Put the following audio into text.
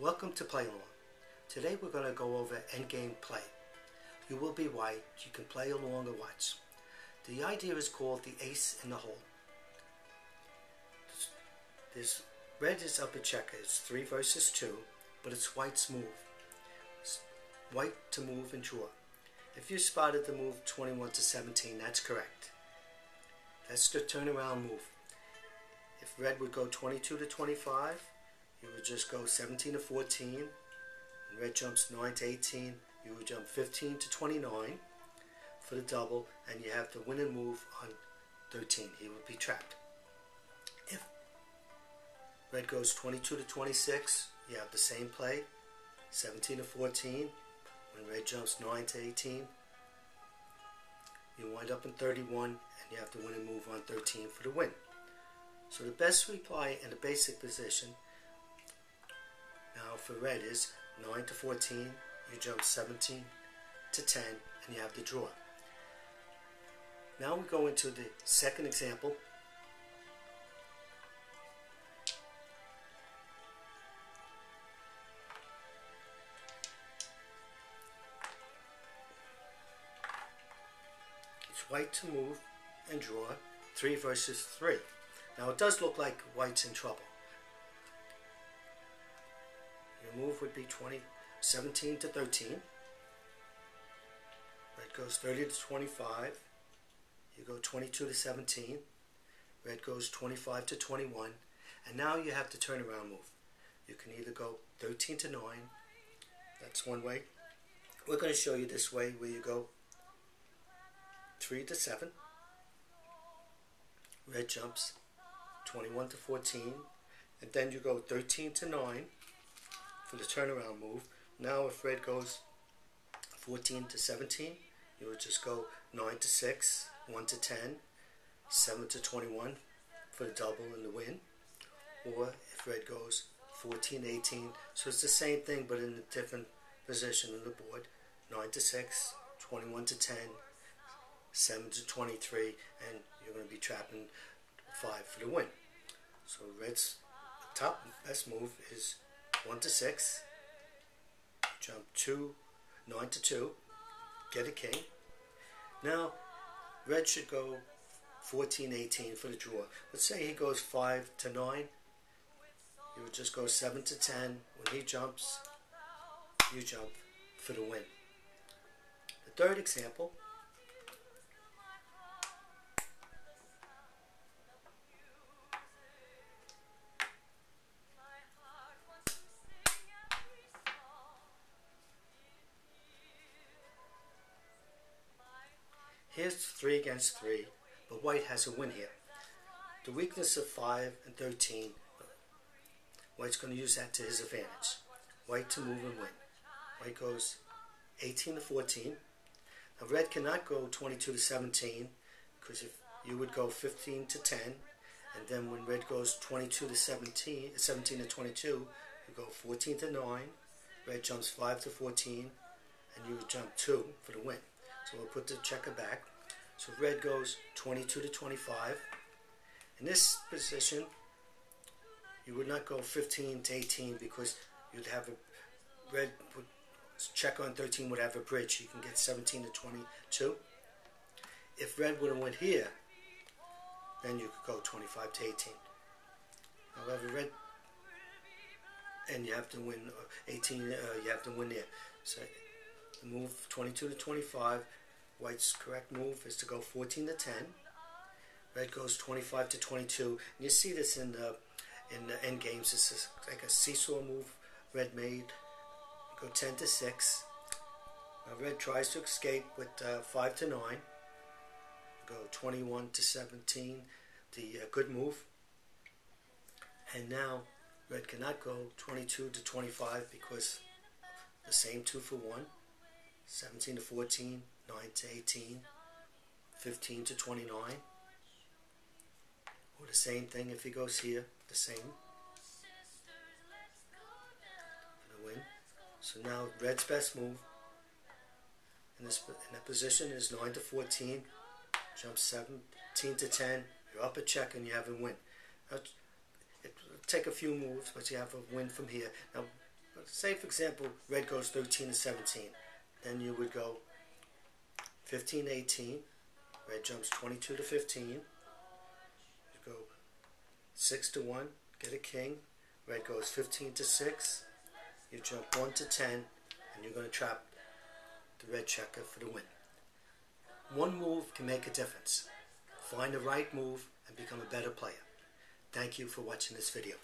Welcome to Play Along. Today we're going to go over endgame play. You will be white, you can play along or watch. The idea is called the ace in the hole. This red is up a checker, it's 3 versus 2, but it's white's move. It's white to move and draw. If you spotted the move 21 to 17, that's correct. That's the turnaround move. If red would go 22 to 25, you would just go 17 to 14. And red jumps 9 to 18, you would jump 15 to 29 for the double, and you have the and move on 13. He would be trapped. If red goes 22 to 26, you have the same play, 17 to 14. When red jumps 9 to 18, you wind up in 31, and you have to win and move on 13 for the win. So the best reply in the basic position now for red is 9 to 14, you jump 17 to 10, and you have the draw. Now we go into the second example. It's white to move and draw 3 versus 3. Now it does look like white's in trouble. Your move would be 20, 17 to 13. Red goes 30 to 25. You go 22 to 17. Red goes 25 to 21. And now you have to turn around move. You can either go 13 to 9. That's one way. We're going to show you this way where you go 3 to 7. Red jumps 21 to 14. And then you go 13 to 9 for the turnaround move. Now if red goes 14 to 17, you would just go 9 to 6, 1 to 10, 7 to 21 for the double and the win. Or if red goes 14 18, so it's the same thing but in a different position on the board. 9 to 6, 21 to 10, 7 to 23, and you're going to be trapping 5 for the win. So red's top best move is 1 to 6, jump 2, 9 to 2, get a king. Now, red should go 14, 18 for the draw. Let's say he goes 5 to 9, you would just go 7 to 10. When he jumps, you jump for the win. The third example Here's 3 against 3, but white has a win here. The weakness of 5 and 13, white's going to use that to his advantage. White to move and win. White goes 18 to 14. Now red cannot go 22 to 17, because if you would go 15 to 10, and then when red goes 22 to 17, 17 to 22, you go 14 to 9, red jumps 5 to 14, and you would jump 2 for the win. So we'll put the checker back. So red goes 22 to 25. In this position, you would not go 15 to 18 because you'd have a red check on 13 would have a bridge. You can get 17 to 22. If red would have went here, then you could go 25 to 18. However, red and you have to win uh, 18. Uh, you have to win there. So move 22 to 25. White's correct move is to go 14 to 10. Red goes 25 to 22. And you see this in the in the end games. This is like a seesaw move. Red made. Go 10 to 6. Uh, red tries to escape with uh, 5 to 9. Go 21 to 17. The uh, good move. And now red cannot go 22 to 25 because the same 2 for 1. 17 to 14. 9 to 18, 15 to 29. Or the same thing if he goes here, the same. For the win. So now red's best move in this in that position is 9 to 14. Jump 17 to 10. You're up a check and you have a win. Take a few moves, but you have a win from here. Now, say for example, red goes 13 to 17. Then you would go 15, 18, Red jumps 22 to 15. You go 6 to 1, get a king. Red goes 15 to 6. You jump 1 to 10, and you're going to trap the red checker for the win. One move can make a difference. Find the right move and become a better player. Thank you for watching this video.